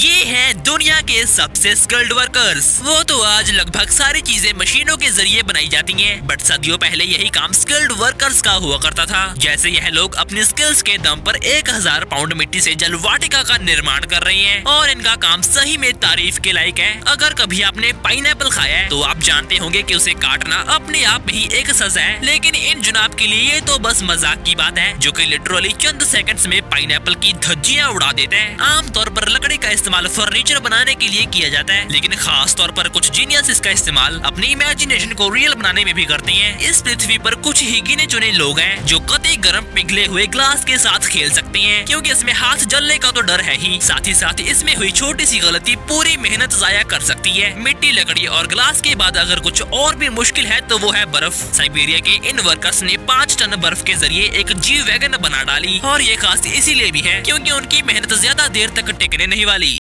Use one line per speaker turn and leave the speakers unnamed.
ये हैं दुनिया के सबसे स्किल्ड वर्कर्स वो तो आज लगभग सारी चीज़ें मशीनों के ज़रिए बनाई जाती हैं। बट सदियों पहले यही काम स्किल्ड वर्कर्स का हुआ करता था। जैसे यह लोग अपनी स्किल्स के दम पर एक हज़ार पाउंड मिट्टी से जल वाटिका का निर्माण कर रही हैं। और इनका काम सही में तारीफ़ के लायक है। अगर कभी आपने पाइन खाया है तो आप जानते होंगे की उसे काटना अपने आप ही एक सजा है। लेकिन इन जुनाब के लिए ये तो बस मज़ाक की बात है, जो की लिटरली चंद सेकंड्स में पाइन की धज्जियाँ उड़ा देते हैं। आमतौर पर लकड़ी का फर्नीचर बनाने के लिए किया जाता है। लेकिन खास तौर पर कुछ जीनियस इसका इस्तेमाल अपनी इमेजिनेशन को रियल बनाने में भी करते हैं। इस पृथ्वी पर कुछ ही गिने चुने लोग हैं, जो कति गर्म पिघले हुए ग्लास के साथ खेल सकते हैं। क्योंकि इसमें हाथ जलने का तो डर है ही। साथ ही साथ इसमें हुई छोटी सी गलती पूरी मेहनत जाया कर सकती है। मिट्टी, लकड़ी और ग्लास के बाद अगर कुछ और भी मुश्किल है तो वो है बर्फ़। साइबेरिया के इन वर्कर्स ने पाँच टन बर्फ़ के ज़रिए एक जी वैगन बना डाली। और ये खास इसीलिए भी है, क्योंकि उनकी मेहनत ज़्यादा देर तक टिकने नहीं वाली।